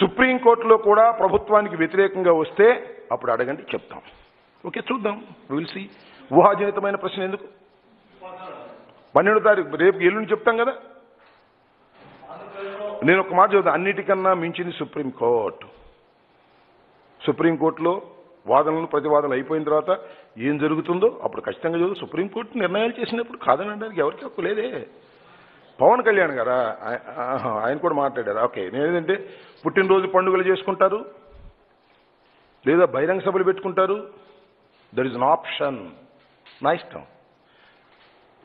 సుప్రీంకోర్టులో కూడా ప్రభుత్వానికి వ్యతిరేకంగా వస్తే అప్పుడు అడగండి చెప్తాం. ఓకే చూద్దాం. విల్ సి ఊహాజనితమైన ప్రశ్న ఎందుకు? పన్నెండో తారీఖు రేపు ఎల్లుండి చెప్తాం కదా? నేను ఒక మాట చెబుతాను అన్నిటికన్నా మించింది సుప్రీంకోర్టు సుప్రీంకోర్టులో వాదనలు ప్రతివాదనలు అయిపోయిన తర్వాత ఏం జరుగుతుందో అప్పుడు ఖచ్చితంగా చూద్దాం. సుప్రీంకోర్టు నిర్ణయాలు చేసినప్పుడు కాదనడానికి ఎవరికి హక్కు లేదే. పవన్ కళ్యాణ్ గారా? ఆయన కూడా మాట్లాడారు. ఓకే నేనేంటంటే పుట్టినరోజు పండుగలు చేసుకుంటారు లేదా బహిరంగ సభలు పెట్టుకుంటారు. దర్ ఇస్ అన్ ఆప్షన్ నా ఇష్టం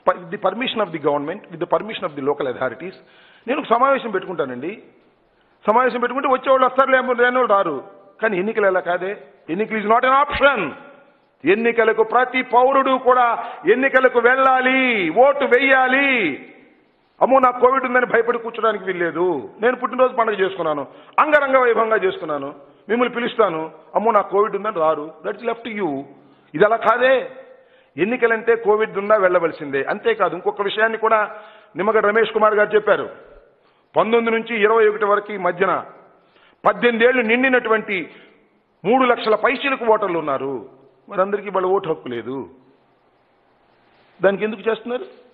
with the permission of the government with the permission of the local authorities నేను సమావేశం పెట్టుకుంటానండి. సమావేశం పెట్టుకుంటే వచ్చేవాళ్ళు వస్తారు లేని వాళ్ళు రారు. కానీ ఎన్నికలు ఎలా కాదే? ఎన్నికలు ఇస్ నాట్ ఎన్ ఆప్షన్ ఎన్నికలకు ప్రతి పౌరుడు కూడా ఎన్నికలకు వెళ్ళాలి ఓటు వెయ్యాలి అమ్మో నాకు కోవిడ్ ఉందని భయపడి కూర్చోడానికి వీల్లేదు. నేను పుట్టినరోజు పండుగ చేసుకున్నాను. అంగరంగ వైభవంగా చేసుకున్నాను. మిమ్మల్ని పిలుస్తాను. అమ్మో నాకు కోవిడ్ ఉందని రారు. That's left you. ఇది అలా కాదే. ఎన్నికలంటే కోవిడ్ ఉన్నా వెళ్ళవలసిందే. అంతేకాదు ఇంకొక విషయాన్ని కూడా నిమ్మగడ్డ రమేష్ కుమార్ గారు చెప్పారు. పంతొమ్మిది నుంచి ఇరవై ఒకటి వరకు ఈ మధ్యన పద్దెనిమిదేళ్ళు నిండినటువంటి మూడు లక్షల పైసలకు ఓటర్లు ఉన్నారు. వారందరికీ వాళ్ళ ఓటు హక్కు లేదు. దానికి ఎందుకు చేస్తున్నారు?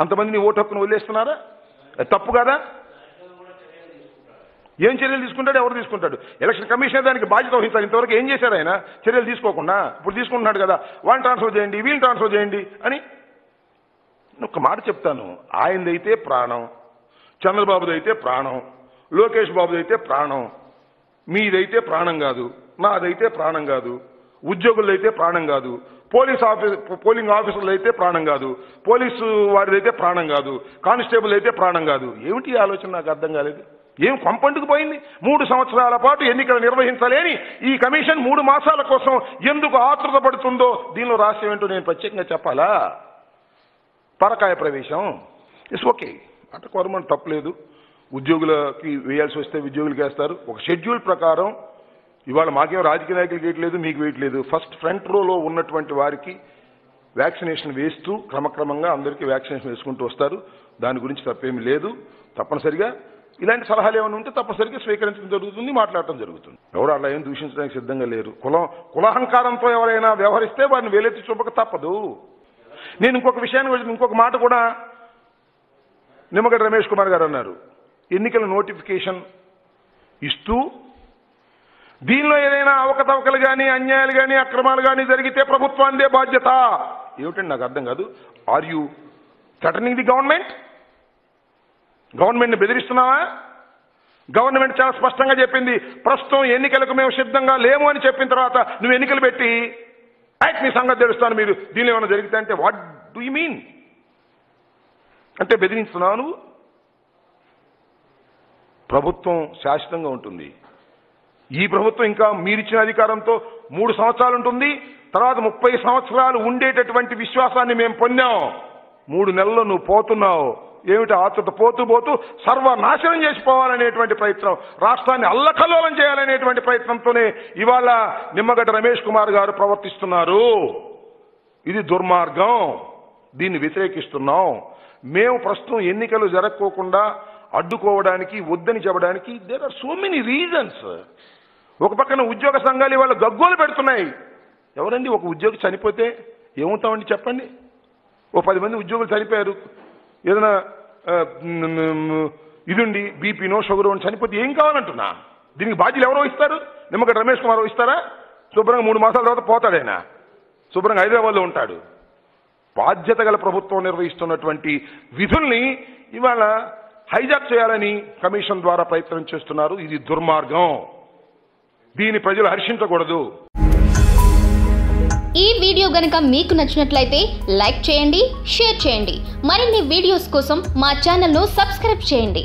అంతమందిని ఓటు హక్కును వదిలేస్తున్నారా? తప్పు కదా? ఏం చర్యలు తీసుకుంటాడు? ఎవరు తీసుకుంటాడు? ఎలక్షన్ కమిషన్ దానికి బాధ్యత వహించాలి ఇంతవరకు ఏం చేశారు ఆయన? చర్యలు తీసుకోకుండా ఇప్పుడు తీసుకుంటున్నాడు కదా. వాళ్ళని ట్రాన్స్ఫర్ చేయండి వీళ్ళని ట్రాన్స్ఫర్ చేయండి అని ఒక మాట చెప్తాను. ఆయనదైతే ప్రాణం చంద్రబాబుదైతే ప్రాణం లోకేష్ బాబుదైతే ప్రాణం. మీదైతే ప్రాణం కాదు నాదైతే ప్రాణం కాదు ఉద్యోగులైతే ప్రాణం కాదు పోలీస్ ఆఫీస్ పోలింగ్ ఆఫీసర్లు అయితే ప్రాణం కాదు. పోలీసు వారిదైతే ప్రాణం కాదు. కానిస్టేబుల్ అయితే ప్రాణం కాదు. ఏమిటి ఆలోచన? నాకు అర్థం కాలేదు. ఏం కొంపంటుకు పోయింది? మూడు సంవత్సరాల పాటు ఎన్నికలు నిర్వహించలేని ఈ కమిషన్ మూడు మాసాల కోసం ఎందుకు ఆతృత పడుతుందో దీనిలో రహస్యం ఏంటో నేను ప్రత్యేకంగా చెప్పాలా? పరకాయ ప్రవేశం. ఇట్స్ ఓకే అంటే కోరమని తప్పలేదు. ఉద్యోగులకి వేయాల్సి వస్తే ఉద్యోగులకి వేస్తారు. ఒక షెడ్యూల్ ప్రకారం ఇవాళ మాకేం రాజకీయ నాయకులు వేయట్లేదు మీకు వేయట్లేదు ఫస్ట్ ఫ్రంట్ రోలో ఉన్నటువంటి వారికి వ్యాక్సినేషన్ వేస్తూ క్రమక్రమంగా అందరికీ వ్యాక్సినేషన్ వేసుకుంటూ వస్తారు. దాని గురించి తప్పేమీ లేదు. తప్పనిసరిగా ఇలాంటి సలహాలు ఏమైనా ఉంటే తప్పనిసరిగా స్వీకరించడం జరుగుతుంది మాట్లాడటం జరుగుతుంది. ఎవరు అలా ఏం దూషించడానికి సిద్ధంగా లేరు. కులం కులహంకారంతో ఎవరైనా వ్యవహరిస్తే వారిని వేలెత్తి చూపక తప్పదు. నేను ఇంకొక విషయాన్ని గురించి ఇంకొక మాట కూడా నిమ్మగడ్డ రమేష్ కుమార్ గారు అన్నారు. ఎన్నికల నోటిఫికేషన్ ఇస్తూ దీనిలో ఏదైనా అవకతవకలు కానీ అన్యాయాలు కానీ అక్రమాలు కానీ జరిగితే ప్రభుత్వానిదే బాధ్యత. ఏమిటండి నాకు అర్థం కాదు? Are you threatening the government గవర్నమెంట్ని బెదిరిస్తున్నావా? గవర్నమెంట్ చాలా స్పష్టంగా చెప్పింది ప్రస్తుతం ఎన్నికలకు మేము సిద్ధంగా లేము అని చెప్పిన తర్వాత నువ్వు ఎన్నికలు పెట్టి యాక్ట్ మీ సంగతి తెలుస్తాను మీరు. దీనిలో ఏమైనా జరిగితే అంటే వాట్ డూ యూ మీన్ అంటే బెదిరిస్తున్నావు నువ్వు? ప్రభుత్వం శాశ్వతంగా ఉంటుంది. ఈ ప్రభుత్వం ఇంకా మీరిచ్చిన అధికారంతో మూడు సంవత్సరాలు ఉంటుంది తర్వాత ముప్పై సంవత్సరాలు ఉండేటటువంటి విశ్వాసాన్ని మేము పొందాం. మూడు నెలలు నువ్వు పోతున్నావు. ఏమిటి ఆతృత? పోతూ పోతూ సర్వనాశనం చేసిపోవాలనేటువంటి ప్రయత్నం రాష్ట్రాన్ని అల్లకల్లోలం చేయాలనేటువంటి ప్రయత్నంతోనే ఇవాళ నిమ్మగడ్డ రమేష్ కుమార్ గారు ప్రవర్తిస్తున్నారు. ఇది దుర్మార్గం. దీన్ని వ్యతిరేకిస్తున్నాం. మేము ప్రస్తుతం ఎన్నికలు జరగకోకుండా అడ్డుకోవడానికి వద్దని చెప్పడానికి there are so many reasons ఒక పక్కన ఉద్యోగ సంఘాలు ఇవాళ గగ్గోలు పెడుతున్నాయి. ఎవరండి? ఒక ఉద్యోగి చనిపోతే ఏమవుతామండి చెప్పండి? ఓ పది మంది ఉద్యోగులు చనిపోయారు. ఏదైనా ఆ, ఇదుండి బీపీనో షుగర్ అని చనిపోతే ఏం కావాలంటున్నా? దీనికి బాధ్యులు ఎవరో ఇస్తారు? నిమ్మగడ్డ రమేష్ కుమార్ ఇస్తారా? శుభ్రంగా మూడు మాసాల తర్వాత పోతాడైనా శుభ్రంగా హైదరాబాద్లో ఉంటాడు. బాధ్యత గల ప్రభుత్వం నిర్వహిస్తున్నటువంటి విధుల్ని ఇవాళ హైజాక్ చేయాలని కమిషన్ ద్వారా ప్రయత్నం చేస్తున్నారు. ఇది దుర్మార్గం. దీని ప్రజలు హర్షించకూడదు. ఈ వీడియో గనుక మీకు నచ్చినట్లయితే లైక్ చేయండి షేర్ చేయండి. మరిన్ని వీడియోస్ కోసం మా ఛానల్ను సబ్స్క్రైబ్ చేయండి.